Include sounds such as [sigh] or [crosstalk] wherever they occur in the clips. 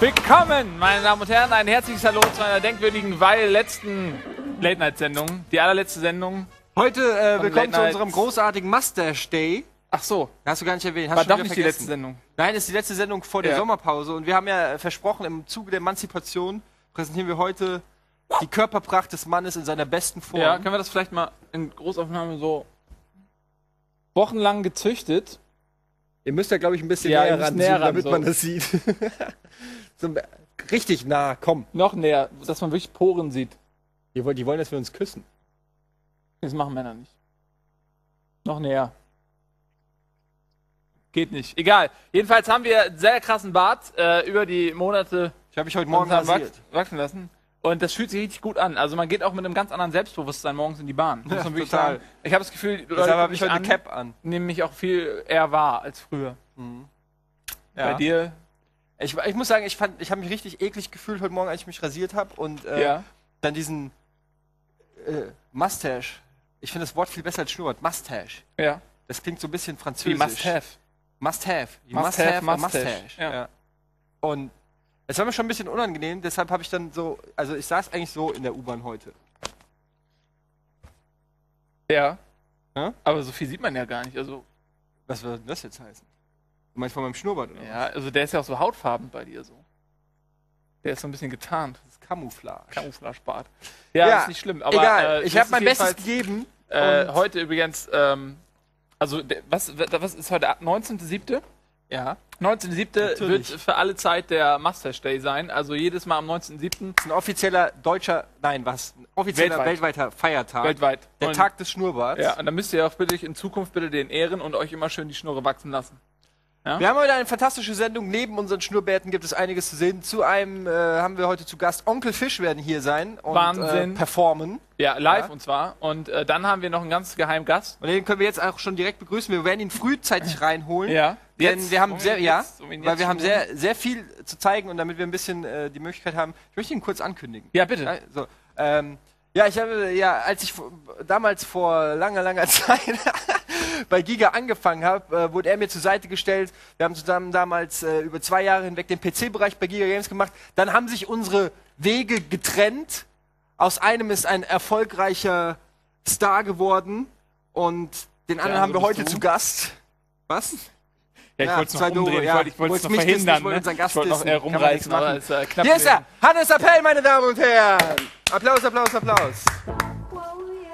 Willkommen, meine Damen und Herren, ein herzliches Hallo zu einer denkwürdigen, weil letzten Late-Night-Sendung. Die allerletzte Sendung. Heute äh, willkommen zu unserem großartigen Mustache Day. Ach so, Hast du gar nicht erwähnt. Hast war doch nicht die letzte Sendung. Nein, ist die letzte Sendung vor der Ja. Sommerpause und wir haben ja äh, versprochen, im Zuge der Emanzipation präsentieren wir heute die Körperpracht des Mannes in seiner besten Form. Ja, können wir das vielleicht mal in Großaufnahme so wochenlang gezüchtet? Ihr müsst ja, glaube ich, ein bisschen Ja, näher ranzoomen, näher ran, damit so. man das sieht. [laughs] so, richtig nah, komm. Noch näher, dass man wirklich Poren sieht. Die wollen, die wollen, dass wir uns küssen. Das machen Männer nicht. Noch näher. Geht nicht. Egal. Jedenfalls haben wir einen sehr krassen Bart äh, über die Monate Ich habe mich heute Morgen wachsen lassen. Und das fühlt sich richtig gut an. Also man geht auch mit einem ganz anderen Selbstbewusstern morgens in die Bahn. Muss Ja, man wirklich total. sagen. Ich habe das Gefühl, die Leute habe ich mich heute an, Cap an. nehmen mich auch viel eher wahr als früher. Bei Ja. dir? Ich, ich muss sagen, ich, fand- ich habe mich richtig eklig gefühlt heute Morgen, als ich mich rasiert habe und äh, ja. dann diesen äh, Mustache. Ich finde das Wort viel besser als Schnurrbart. Mustache. Ja. Das klingt so ein bisschen Wie französisch. must have. Must have. You Must have, a mustache. Ja. Ja. Und es war mir schon ein bisschen unangenehm, deshalb habe ich dann so, also ich saß eigentlich so in der U-Bahn heute. Ja. Ja? Aber so viel sieht man ja gar nicht. Also, Was denn das jetzt heißen? Du meinst von meinem Schnurrbart oder ja, also der ist ja auch so hautfarben bei dir so. Der ist so ein bisschen getarnt. Das ist Camouflage. Camouflagebart. Ja, Ja, ist nicht schlimm. Aber, Egal, äh, ich habe mein Bestes gegeben. Äh, heute übrigens, ähm, also was, was ist heute? 19.7.? Ja. 19.7. wird für alle Zeit der Mustache Day sein. Also jedes Mal am 19.7. Das ist ein offizieller deutscher, nein, was? Ein offizieller Weltweit. weltweiter Feiertag. weltweit. Der Und- Tag des Schnurrbarts. Ja, und dann müsst ihr auch bitte in Zukunft bitte den ehren und euch immer schön die Schnurre wachsen lassen. Wir haben heute eine fantastische Sendung. Neben unseren Schnurrbärten gibt es einiges zu sehen. Zu einem äh, haben wir heute zu Gast Onkel Fisch werden hier sein und Wahnsinn. Äh, performen. Ja, live Ja. und zwar. Und äh, dann haben wir noch einen ganz geheimen Gast. Und den können wir jetzt auch schon direkt begrüßen. Wir werden ihn frühzeitig [laughs] reinholen. Ja. Denn wir haben um sehr, jetzt- ja, um weil jetzt wir haben sehr, sehr viel zu zeigen und damit wir ein bisschen äh, die Möglichkeit haben, ich möchte ihn kurz ankündigen. Ja, bitte. Ja, so, ähm, ja, ich habe, ja, als ich damals vor langer, langer [laughs] Zeit bei Giga angefangen habe, äh, wurde er mir zur Seite gestellt. Wir haben zusammen damals äh, über zwei Jahre hinweg den PC-Bereich bei Giga Games gemacht. Dann haben sich unsere Wege getrennt. Aus einem ist ein erfolgreicher Star geworden und den anderen haben wir heute du? zu Gast. Was? Ja, ich Ja, wollte es noch umdrehen. ja. Ich wollte es noch verhindern. ich wollte ne? Gast ich wollte noch Kann man nichts rumreißen, aber es äh, knapp. Hier ist er. Hannes Appell, meine Damen und Herren. Applaus, Applaus, Applaus.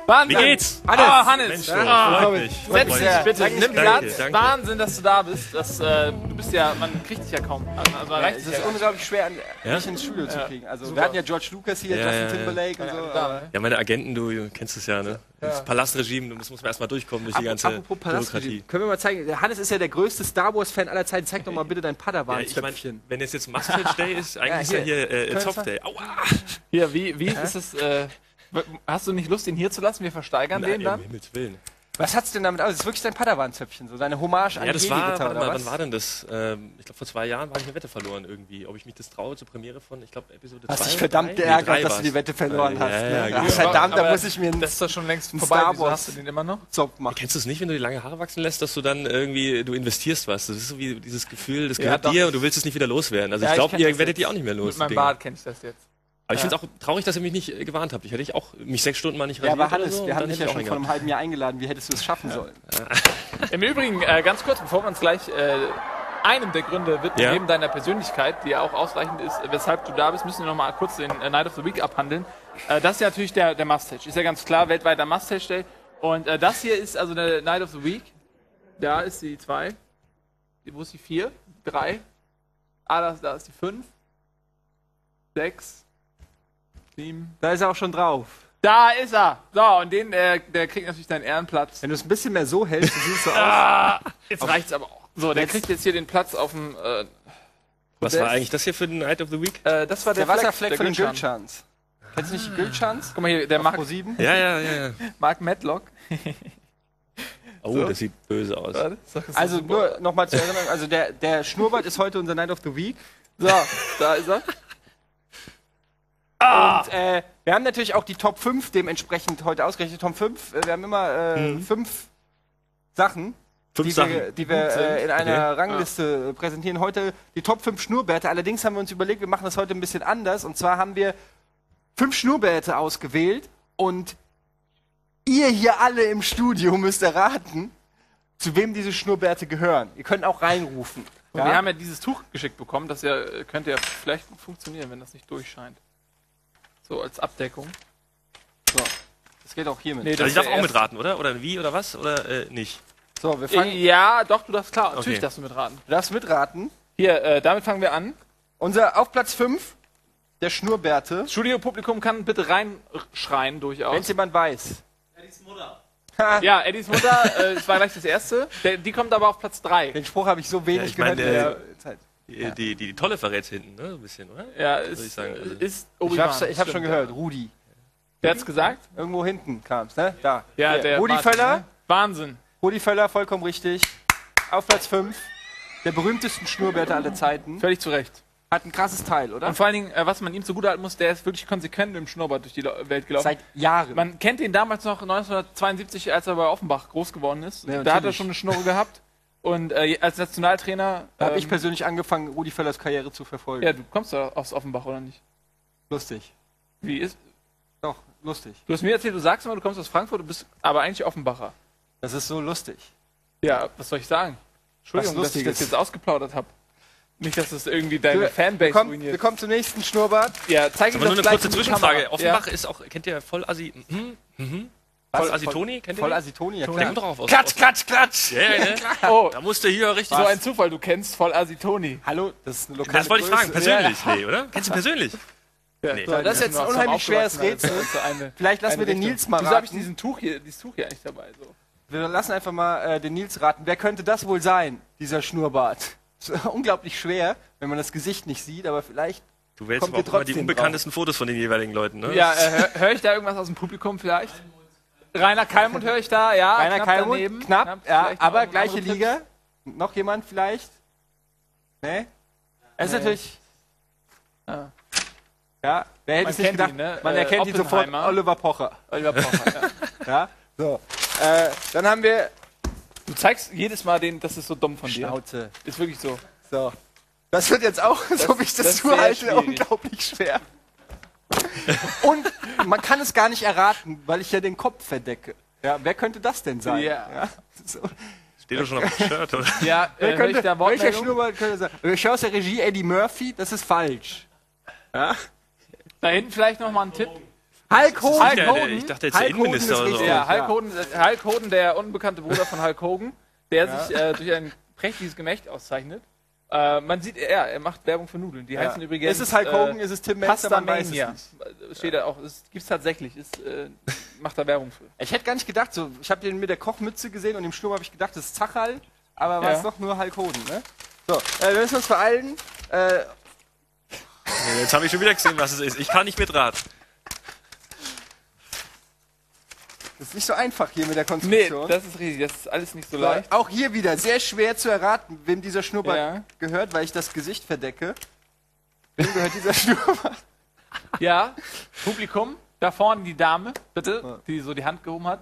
Wahnsinn. Wie geht's? Hannes. Ah, Hannes. Mensch, Ah, freut mich. Setz Freut dich mich. bitte, Danke, nimm Platz. danke. Wahnsinn, dass du da bist. Das, äh, du bist ja, man kriegt dich ja kaum. Also, also Ja, es ist ja. unglaublich schwer, an, Ja? mich ins Studio zu kriegen. Also, Super. wir hatten ja George Lucas hier, Ja, Justin ja, ja. Timberlake und so. Ja, meine Agenten, du kennst es ja, ne? Das Palastregime, das muss man erstmal durchkommen durch die ganze Apropos Palastregime, Bürokratie. können wir mal zeigen, Hannes ist ja der größte Star Wars-Fan aller Zeiten. Zeig doch mal bitte dein Ja, ich mein, wenn es jetzt Mustache Day ist, [laughs] eigentlich Ja, ist ja hier. äh, Zopf wir- Day. Aua! Hier, wie, wie ist es, äh, hast du nicht Lust, ihn hier zu lassen? Wir versteigern den um dann? Himmels Willen. Was hat's denn damit aus? Das ist wirklich dein Padawan-Zöpfchen, so deine Hommage an Ja, die das war, warte oder mal, was? wann war denn das? Ähm, ich glaube, vor zwei Jahren war ich eine Wette verloren irgendwie. Ob ich mich das traue zur Premiere von, ich glaube, Episode 2. Hast dich verdammt geärgert, dass du die Wette verloren Ja, hast. ja, ne? ja, Ach, genau. verdammt, da muss ich mir einen Das ist doch schon längst vorbei. Star Wieso Wars. hast du den immer noch? Zopf machen. Kennst du es nicht, wenn du die lange Haare wachsen lässt, dass du dann irgendwie, du investierst was? Das ist so wie dieses Gefühl, das Ja, gehört dir und du willst es nicht wieder loswerden. Also Ja, ich glaube, ihr das werdet die auch nicht mehr los. Mit meinem. Bart kenne ich das jetzt. Aber ich finde es auch traurig, dass ihr mich nicht äh, gewarnt habt. Ich hätte ich auch mich sechs Stunden mal nicht Ja, rasiert aber oder Hannes, so, wir haben dich ja schon vor einem halben Jahr eingeladen. Wie hättest du es schaffen sollen? Im Übrigen, äh, ganz kurz, bevor wir uns gleich äh, einem der Gründe widmen, Ja. neben deiner Persönlichkeit, die ja auch ausreichend ist, äh, weshalb du da bist, müssen wir noch mal kurz den äh, Night of the Week abhandeln. Äh, das ist ja natürlich der, der Mustache. Ist ja ganz klar, weltweiter Mustache Day. Und äh, das hier ist also der Night of the Week. Da ist die 2. Wo ist die 4? 3. Ah, da, da ist die 5. 6. 7. Da ist er auch schon drauf. Da ist er! So, und den, äh, der kriegt natürlich deinen Ehrenplatz. Wenn du es ein bisschen mehr so hältst, es [laughs] so aus. Ah, jetzt reicht's aber auch. So, der Jetzt- kriegt jetzt hier den Platz auf dem. Äh, Was war eigentlich das hier für den Night of the Week? äh, das war der, Der Wasserfleck der von den Gülcan. Gülchans. Kennst du nicht die Gülchans? Guck mal hier, der Mark, Pro 7? Ja, ja, ja. ja. [laughs] Mark Matlock. Oh, So. das sieht böse aus. Also so. nur nochmal zur Erinnerung, also der, der Schnurrbart ist heute unser Night of the Week. So, da ist er. Und äh, wir haben natürlich auch die Top 5 dementsprechend heute ausgerechnet. Top 5, äh, wir haben immer äh, Mhm. fünf Sachen, Fünf die Sachen. wir, die wir äh, in einer Rangliste äh, präsentieren. Heute die Top 5 Schnurrbärte. Allerdings haben wir uns überlegt, wir machen das heute ein bisschen anders. Und zwar haben wir fünf Schnurrbärte ausgewählt und ihr hier alle im Studio müsst erraten, zu wem diese Schnurrbärte gehören. Ihr könnt auch reinrufen. Und wir haben ja dieses Tuch geschickt bekommen, das ja, äh, könnte ja vielleicht funktionieren, wenn das nicht durchscheint. So als Abdeckung. so. Das geht auch hiermit. Nee, Also ich darf auch mitraten, oder? Oder wie oder was? Oder äh, nicht? So, wir fangen. Ja, doch, du darfst klar. Natürlich Okay. darfst du mitraten. Du darfst mitraten. Hier, äh, damit fangen wir an. Unser auf Platz 5, der Schnurrbärte. Studiopublikum kann bitte reinschreien Wenn es durchaus. jemand weiß. Ja, Eddies Mutter, äh, das war gleich das erste. Der, die kommt aber auf Platz 3. Den Spruch habe ich so wenig Ja, ich meine, gehört. in der Zeit. Die, die, die, die Tolle verrät hinten, ne? So ein bisschen, oder? Ja, ich ist, sagen, äh, also- ist Ich hab's, ich hab schon gehört. Ja. Rudi. Wer hat's gesagt? Irgendwo hinten kam's, ne? Da. Ja, Hier. der Rudi Martin, Völler. ne? Wahnsinn. Rudi Völler, vollkommen richtig. Auf Platz 5. Der berühmtesten Schnurrbärte aller Zeiten. Völlig zu Recht. Hat ein krasses Teil, oder? Und vor allen Dingen, äh, was man ihm zugutehalten muss, der ist wirklich konsequent mit dem Schnurrbart durch die Welt gelaufen. Seit Jahren. Man kennt ihn damals noch 1972, als er bei Offenbach groß geworden ist. Ja, da hat er schon eine Schnurre gehabt. Und äh, als Nationaltrainer. da habe ähm, ich persönlich angefangen, Rudi Völlers Karriere zu verfolgen. Ja, du kommst doch aus Offenbach, oder nicht? Lustig. Wie ist. Doch, lustig. Du hast mir erzählt, du sagst immer, du kommst aus Frankfurt, du bist aber eigentlich Offenbacher. Das ist so lustig. Ja, was soll ich sagen? Entschuldigung, dass ich das jetzt ausgeplaudert habe. Nicht, dass das irgendwie deine Wir- Fanbase Wir kommen, wir ruiniert. kommen zum nächsten Schnurrbart. Ja, zeig ihm Aber nur das eine gleich kurze Zwischenfrage. Kamera. Offenbach ist auch, kennt ihr voll Assi. Mhm, mhm. Voll Assi Toni, kennt ihr? Voll? Asitoni, ja klar. auch aus. Klatsch, klatsch, klatsch! Ja, ja, ne? Ja. Oh, Da musste hier richtig. so ein Zufall, du kennst voll Asitoni. Hallo, das ist eine lokale das wollte ich fragen, persönlich, nee, oder? Kennst du persönlich? [laughs] Ja, Nee. so, das ist jetzt ein unheimlich schweres Rätsel. Vielleicht lassen wir den Nils mal Wieso habe ich raten. diesen Tuch hier, dieses Tuch hier eigentlich dabei? So. Wir lassen einfach mal äh, den Nils raten. Wer könnte das wohl sein, dieser Schnurrbart? [laughs] Ist unglaublich schwer, wenn man das Gesicht nicht sieht, aber vielleicht. Du wählst aber auch immer die unbekanntesten Fotos von den jeweiligen Leuten, ne? Ja, äh, höre hör ich da irgendwas aus dem Publikum vielleicht? Rainer Kalmund höre ich da, ja. Rainer knapp Kalmund, daneben. knapp, ja, vielleicht noch aber gleiche. Liga. Noch jemand vielleicht? Ne? Es ist Nee. natürlich. Ja. Ja, wer hätte es nicht kennt gedacht? ihn, ne? Man Äh, erkennt ihn sofort. Oliver Pocher. Oliver Pocher, ja. [laughs] Ja, so. Äh, dann haben wir. Du zeigst jedes Mal den, das ist so dumm von dir. Schnauze. Ist wirklich so. So. Das wird jetzt auch, [laughs] so wie ich das, das ist tue, sehr halte, schwierig. unglaublich schwer. Und man kann es gar nicht erraten, weil ich ja den Kopf verdecke. Ja, wer könnte das denn sein? Ja. so. Steht doch schon auf dem Shirt, oder? Ja, Wer äh, könnte, ich da welcher? Schnurrbart könnte sein? Regisseur aus der Regie Eddie Murphy, das ist falsch. Ja? Da hinten vielleicht noch mal ein Tipp. Hulk Hogan. Hulk Der, der, Hogan. ich dachte jetzt der Hulk Hogan Innenminister ist oder so. richtig. Ja, Hulk ja. Hogan, äh, Hulk Hogan, der unbekannte Bruder von Hulk Hogan, der sich äh, durch ein prächtiges Gemächt auszeichnet. Äh, man sieht, ja, er macht Werbung für Nudeln. Die heißen übrigens. Ist es Hulk Hogan, Äh, ist es Tim Pasta man weiß es Mania. nicht. Steht da auch. Es gibt's tatsächlich. Ist, äh, macht da Werbung für. Ich hätte gar nicht gedacht, so, ich habe den mit der Kochmütze gesehen und im Sturm habe ich gedacht, das ist Zachal, aber war Ja. es doch nur Hulk Hogan, ne? So, äh, wir müssen uns beeilen. Äh, Jetzt habe ich schon wieder gesehen, was es ist. Ich kann nicht mitraten. Das ist nicht so einfach hier mit der Nee, Konstruktion. das ist richtig. Das ist alles nicht so leicht. auch hier wieder sehr schwer zu erraten, wem dieser Schnurrbart Ja. gehört, weil ich das Gesicht verdecke. Wem gehört dieser [laughs] Schnurrbart? Ja, Publikum. Da vorne die Dame, bitte, die so die Hand gehoben hat.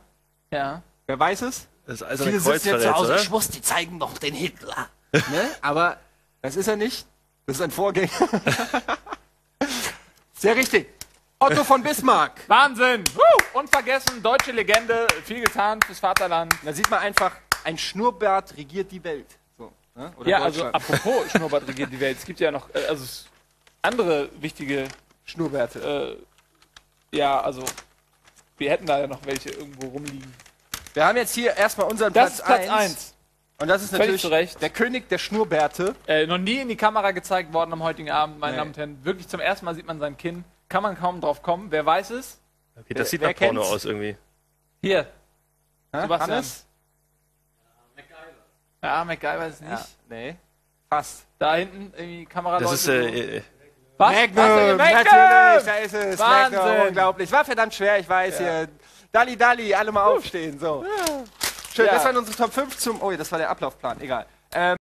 Ja. Wer weiß es? Das ist also Viele ein sitzen jetzt zu Kreuzverletz, Hause, oder? Schwuss, die zeigen doch den Hitler. ne? Aber das ist er nicht. Das ist ein Vorgänger. [laughs] sehr richtig. Otto von Bismarck. Wahnsinn! Woo! Unvergessen, deutsche Legende, viel getan fürs Vaterland. Da sieht man einfach, ein Schnurrbart regiert die Welt. So, ne? Oder Ja, also apropos [laughs] Schnurrbart regiert die Welt. Es gibt ja noch äh, also andere wichtige, Schnurrbärte. äh, ja, also wir hätten da ja noch welche irgendwo rumliegen. Wir haben jetzt hier erstmal unseren Das Platz ist Platz 1. 1. Und das ist Völlig natürlich der König der Schnurrbärte. Äh, noch nie in die Kamera gezeigt worden am heutigen Abend, meine Nee. Damen und Herren. Wirklich zum ersten Mal sieht man sein Kinn. Kann man kaum drauf kommen. Wer weiß es? Okay, das sieht nach Porno kennt's? aus irgendwie. Hier. Hä? Sebastian. Hannes? Ja, MacGyver ist nicht. Ja, nee. Fast. Da hinten irgendwie Kamera. Das ist, äh, äh, Was? Magnum, Was natürlich, da ist es. Wahnsinn. Magnum, unglaublich. War verdammt schwer, ich weiß hier. Dali, Dali, alle mal aufstehen. So. Schön, Ja. das waren unsere Top 5 zum. Oh, das war der Ablaufplan, egal. Ähm,